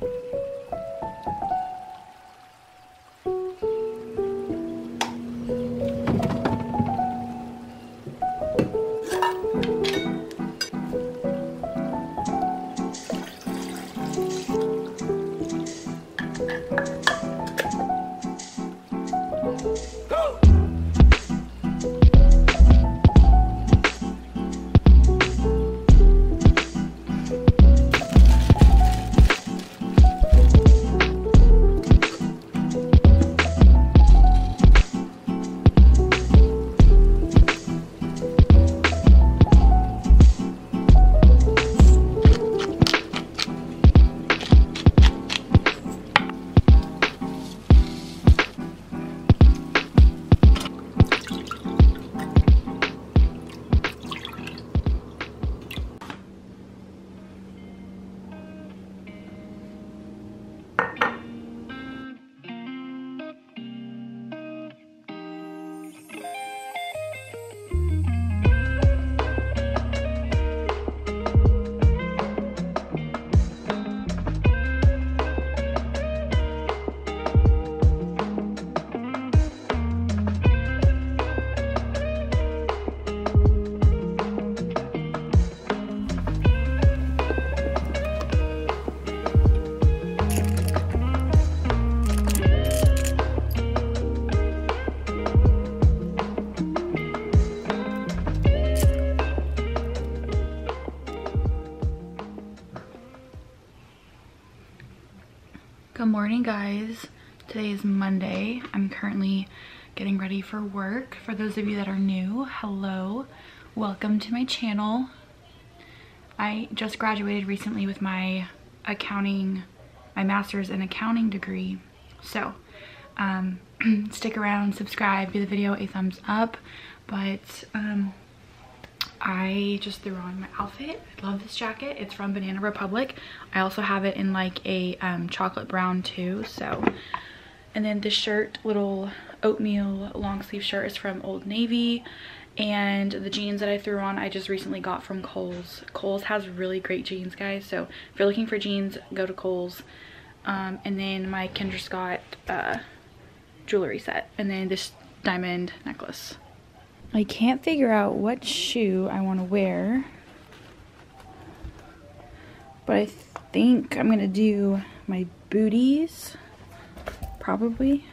you Good morning guys. Today is Monday. I'm currently getting ready for work. For those of you that are new, hello. Welcome to my channel. I just graduated recently with my accounting, my master's in accounting degree. So um, stick around, subscribe, give the video a thumbs up. But um, I just threw on my outfit. I love this jacket. It's from Banana Republic. I also have it in like a um, chocolate brown too. So, and then this shirt, little oatmeal long sleeve shirt is from Old Navy. And the jeans that I threw on, I just recently got from Kohl's. Kohl's has really great jeans, guys. So if you're looking for jeans, go to Kohl's. Um, and then my Kendra Scott uh, jewelry set. And then this diamond necklace. I can't figure out what shoe I want to wear. But I think I'm going to do my booties. Probably.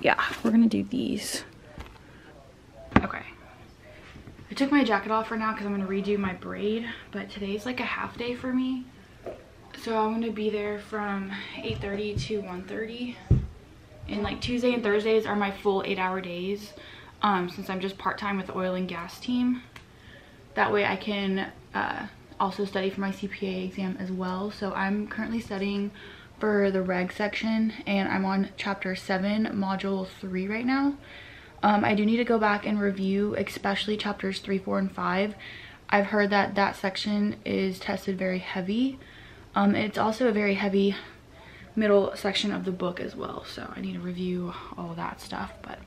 Yeah, we're going to do these. Okay. I took my jacket off for now because I'm going to redo my braid. But today's like a half day for me. So I'm going to be there from 8.30 to 1.30. And like Tuesday and Thursdays are my full 8 hour days um, since I'm just part-time with the oil and gas team. That way I can uh, also study for my CPA exam as well. So I'm currently studying for the reg section and I'm on chapter 7 module 3 right now. Um, I do need to go back and review especially chapters 3, 4, and 5. I've heard that that section is tested very heavy. Um, it's also a very heavy middle section of the book as well. So I need to review all that stuff. But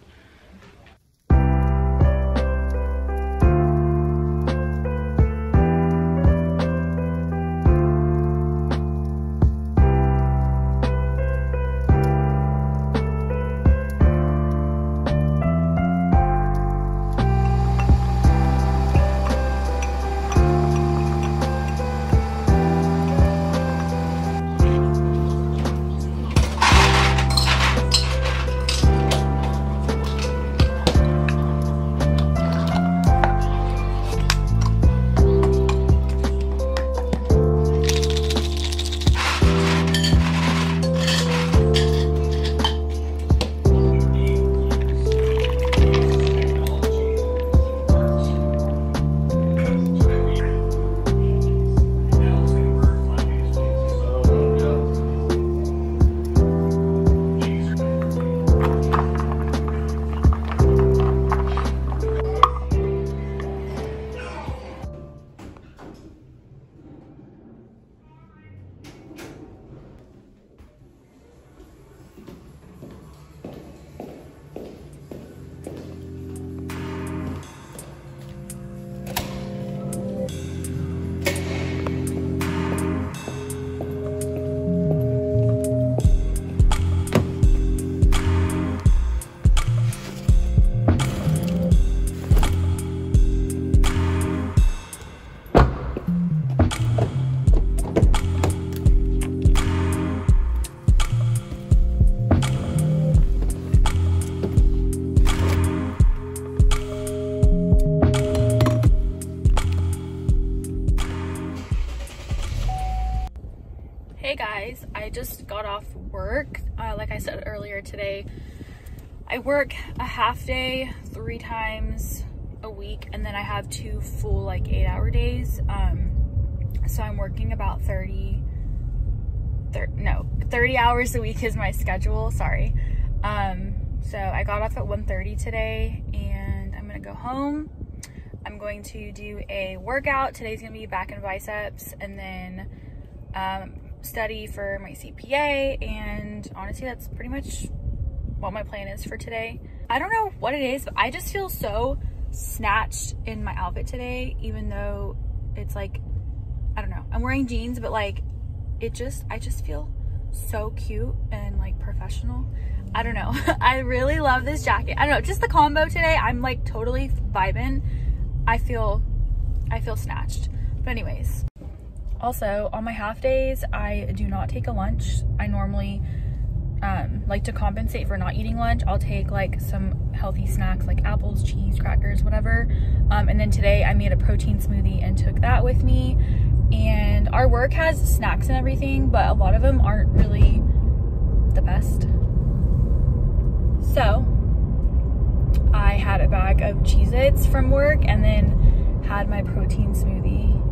just got off work. Uh, like I said earlier today, I work a half day three times a week and then I have two full like eight hour days. Um, so I'm working about 30, 30, no, 30 hours a week is my schedule, sorry. Um, so I got off at 1.30 today and I'm gonna go home. I'm going to do a workout. Today's gonna be back and biceps and then um, study for my CPA and honestly that's pretty much what my plan is for today. I don't know what it is, but I just feel so snatched in my outfit today, even though it's like, I don't know, I'm wearing jeans, but like it just, I just feel so cute and like professional. I don't know. I really love this jacket. I don't know, just the combo today, I'm like totally vibing. I feel, I feel snatched. But anyways, also on my half days, I do not take a lunch. I normally um, like to compensate for not eating lunch, I'll take like some healthy snacks like apples, cheese, crackers, whatever. Um, and then today I made a protein smoothie and took that with me. And our work has snacks and everything, but a lot of them aren't really the best. So I had a bag of Cheez-Its from work and then had my protein smoothie.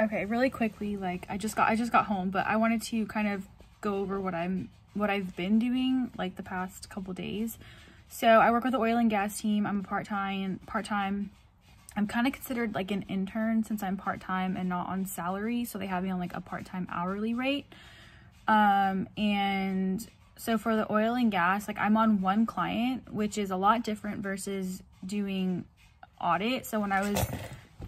Okay, really quickly, like I just got I just got home, but I wanted to kind of go over what I'm what I've been doing like the past couple days. So I work with the oil and gas team. I'm a part-time, part-time. I'm kind of considered like an intern since I'm part-time and not on salary. So they have me on like a part-time hourly rate. Um, and so for the oil and gas, like I'm on one client, which is a lot different versus doing audit. So when I was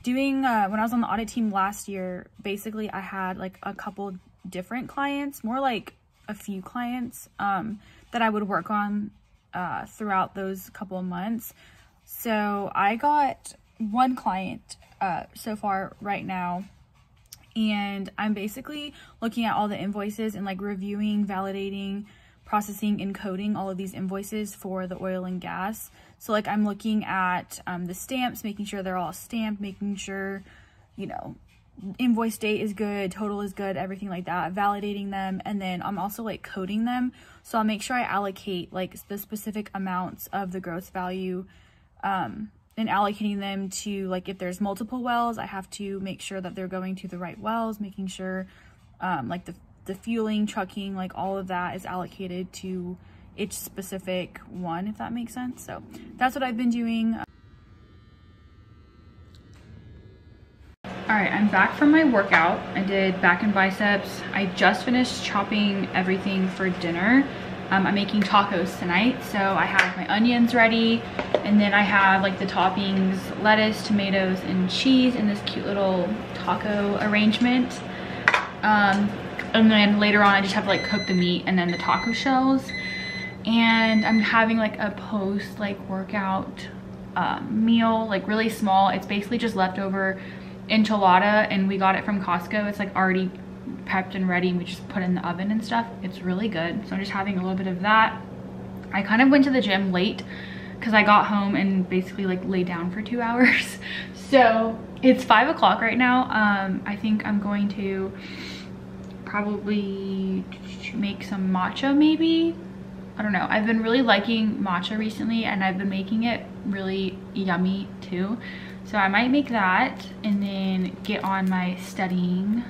doing, uh, when I was on the audit team last year, basically I had like a couple different clients, more like a few clients um, that I would work on uh, throughout those couple of months. So I got one client uh, so far right now and I'm basically looking at all the invoices and like reviewing, validating, processing, and coding all of these invoices for the oil and gas. So like I'm looking at um, the stamps, making sure they're all stamped, making sure, you know, invoice date is good, total is good, everything like that, validating them, and then I'm also like coding them. So I'll make sure I allocate like the specific amounts of the gross value um, and allocating them to like if there's multiple wells, I have to make sure that they're going to the right wells, making sure um, like the, the fueling, trucking, like all of that is allocated to each specific one, if that makes sense. So that's what I've been doing. All right, I'm back from my workout. I did back and biceps. I just finished chopping everything for dinner. Um, I'm making tacos tonight, so I have my onions ready, and then I have like the toppings, lettuce, tomatoes, and cheese in this cute little taco arrangement. Um, and then later on, I just have to like cook the meat and then the taco shells. And I'm having like a post like workout uh, meal, like really small. It's basically just leftover enchilada and we got it from Costco. It's like already prepped and ready and we just put in the oven and stuff. It's really good. So I'm just having a little bit of that. I kind of went to the gym late because I got home and basically like lay down for two hours. So it's five o'clock right now. Um, I think I'm going to probably make some matcha maybe. I don't know. I've been really liking matcha recently and I've been making it really yummy too. So I might make that and then get on my studying.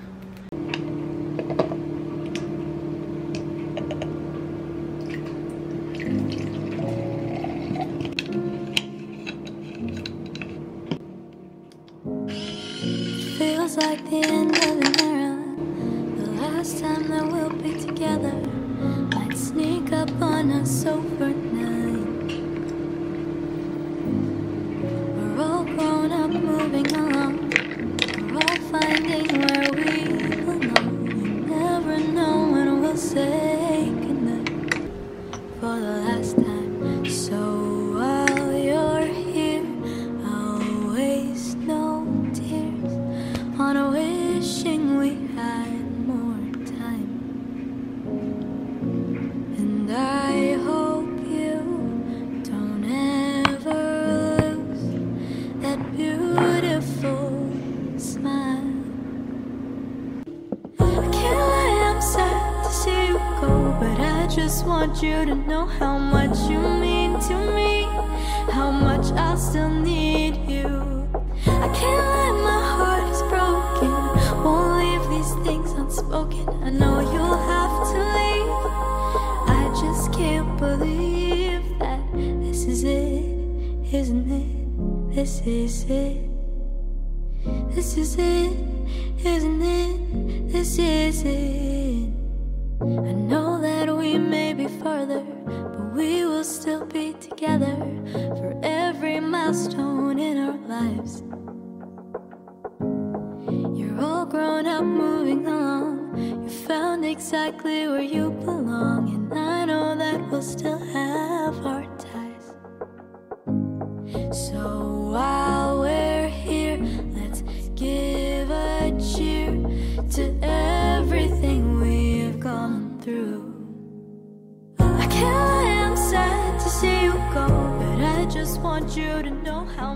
You to know how much you mean to me, how much I still need you. I can't lie, my heart is broken. Won't leave these things unspoken. I know you'll have to leave. I just can't believe that this is it, isn't it? This is it. This is it, isn't it? This is it. I know that we may farther, but we will still be together for every milestone in our lives. You're all grown up, moving along. You found exactly where you belong, and I know that we'll still have our just want you to know how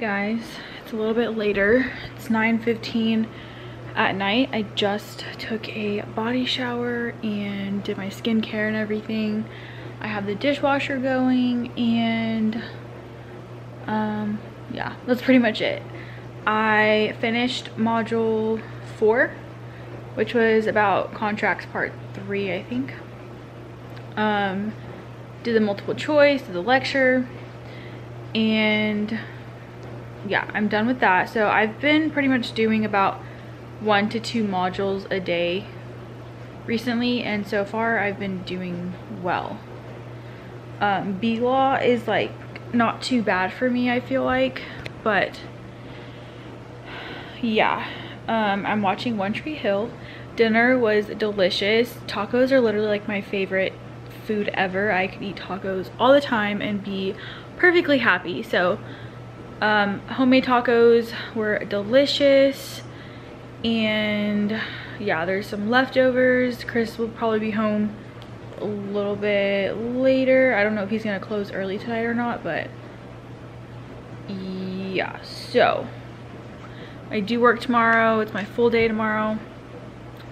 guys, it's a little bit later. It's 9.15 at night. I just took a body shower and did my skincare and everything. I have the dishwasher going and um, yeah, that's pretty much it. I finished module four, which was about contracts part three, I think. Um, did the multiple choice, did the lecture, and yeah, I'm done with that. So I've been pretty much doing about one to two modules a day recently, and so far I've been doing well. Um, B-Law is like not too bad for me, I feel like, but yeah, um, I'm watching One Tree Hill. Dinner was delicious. Tacos are literally like my favorite food ever. I could eat tacos all the time and be perfectly happy. So um, homemade tacos were delicious and yeah there's some leftovers. Chris will probably be home a little bit later. I don't know if he's gonna close early tonight or not but yeah so i do work tomorrow. It's my full day tomorrow.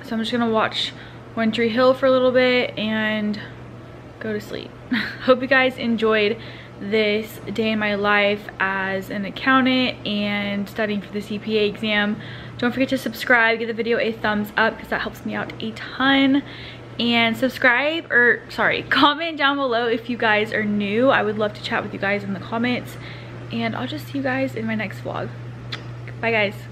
So i'm just gonna watch one tree hill for a little bit and go to sleep. Hope you guys enjoyed this day in my life as an accountant and studying for the CPA exam. Don't forget to subscribe, give the video a thumbs up because that helps me out a ton. And subscribe, or sorry, comment down below if you guys are new. I would love to chat with you guys in the comments. And I'll just see you guys in my next vlog. Bye guys.